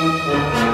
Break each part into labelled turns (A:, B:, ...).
A: Música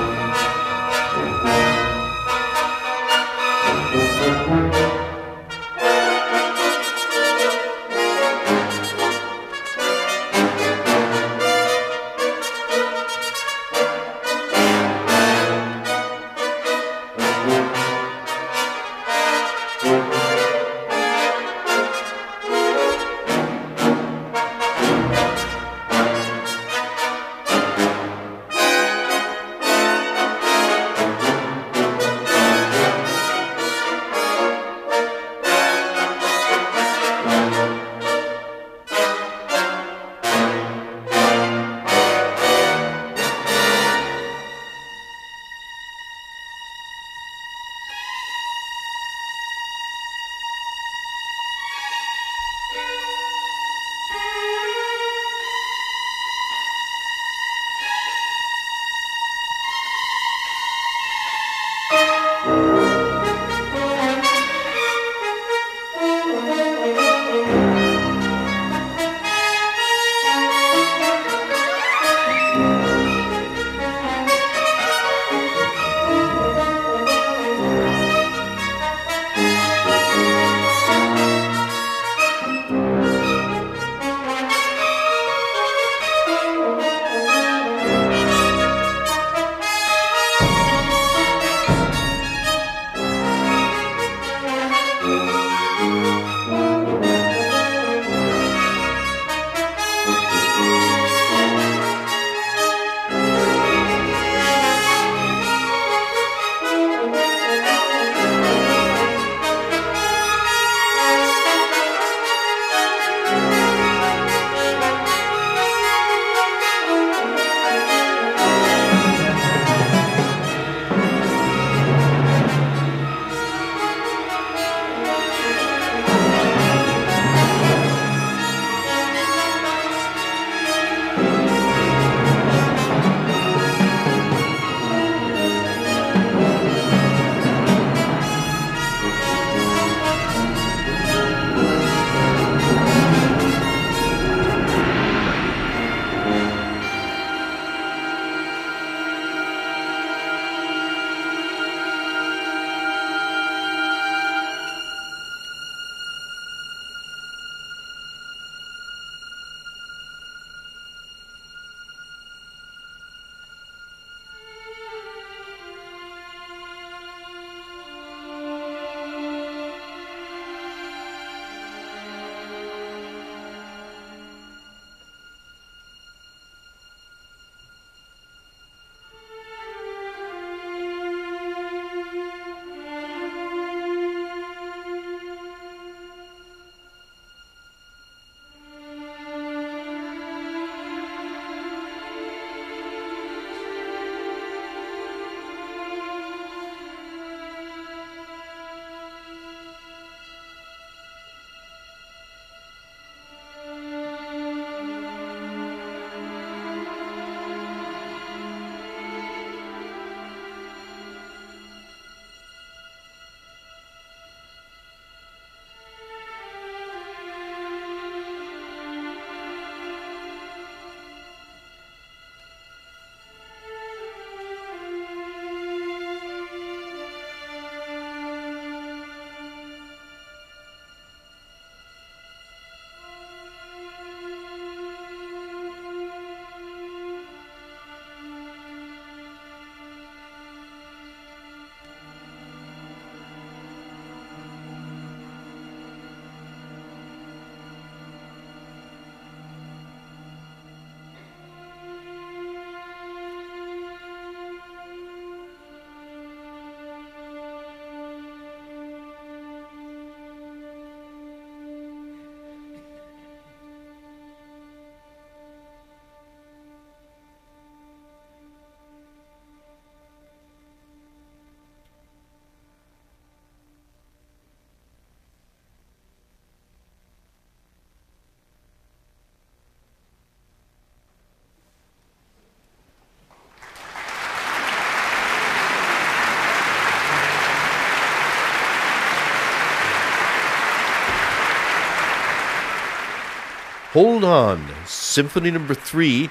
A: Hold On, Symphony Number 3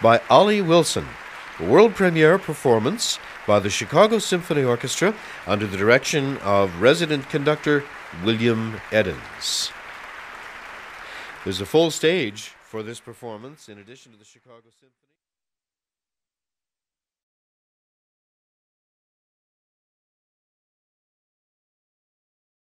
A: by Olly Wilson. World premiere performance by the Chicago Symphony Orchestra under the direction of resident conductor William Eddins. There's a full stage for this performance in addition to the Chicago Symphony.